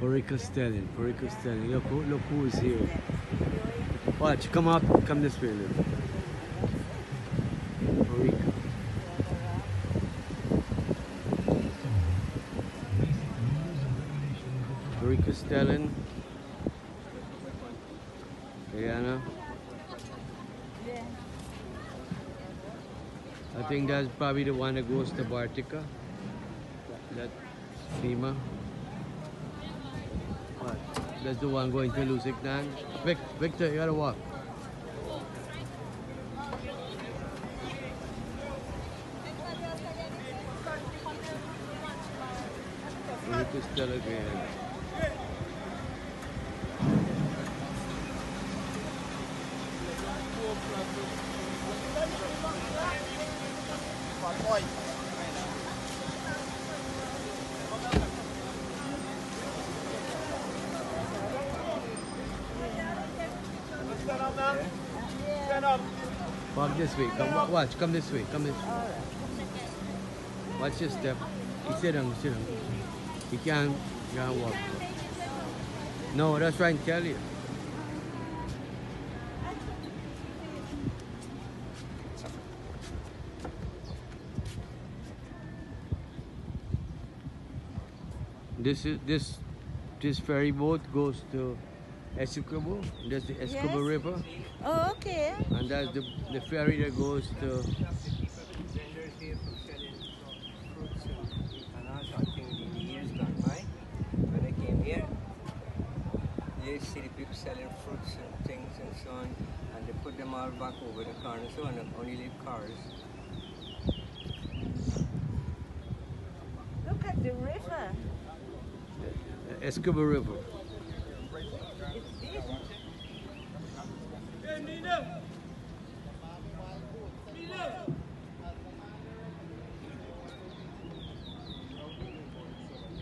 Parika Stelling, Parika Stelling. Look, who, look who's here. Watch, come up, come this way, look. Stelling. Guyana. I think that's probably the one that goes to Bartica. That FEMA. What? That's the one going to Lusignan. Vic, Victor, you gotta walk. Parika Stelling Guyana. Walk this way. Come watch. Come this way. Come this way. Watch your step. You sit down. Sit down. You can't. You can't walk. No, that's right. Tell you. This is this this ferry boat goes to Essequibo. That's the Essequibo Yes. River, Oh, okay. and that's the the ferry that goes to vendors here for selling fruits and, and also I think in the years gone by, when I came here, they see the people selling fruits and things and so on, and they put them all back over the corner so on, and only leave cars. Look at the river. Essequibo River. It's big.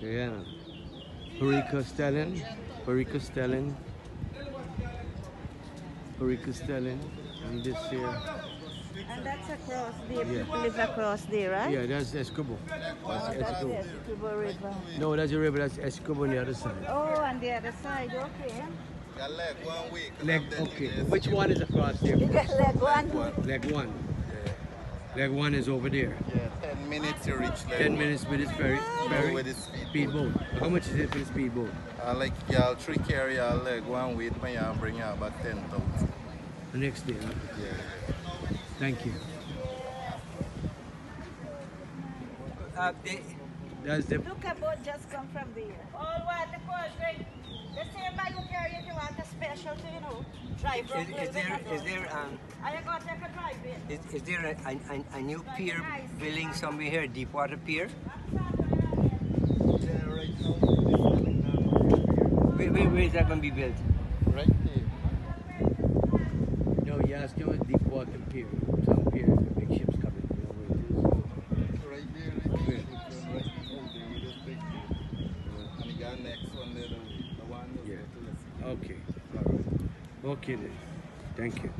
Yeah. Parika Stelling. Parika Stelling. Parika Stelling. And this here. And that's across there. Yeah. People live across there, right? Yeah, that's Escobar. That's Oh, that's the Escobar. Essequibo River. No, that's a river. That's Escobar on the other side. Oh, on the other side, okay. Got Leguan week. Leg, okay. Which one is across there? You got Leguan. Leg one. Leguan is over there. Yeah, 10 minutes to reach leg Ten one. minutes with this ferry. Go ferry with the speed. speedboat. How much is it for the speedboat? I like y'all three carry y'all Leguan weight when y'all bring y'all about 10,000. The next day. huh? Yeah. Thank you. Uh, they, That's the Look, a boat just come from there. All what the course, drink. The same bag you carry drive is, is there is there um Are you take a drive is, is there a, a, a, a new pier building somewhere here, Deepwater Pier? Yeah, right now, this selling now. Where, where, where is that going to be built? Right there. No, you ask him what deep water pier. Some pier, the big ships coming. You know where it is. Right there, right there. Right there with this big thing. And you got next one there, the, the one that Yeah. go to the sea. Okay. All right. Okay then. Thank you.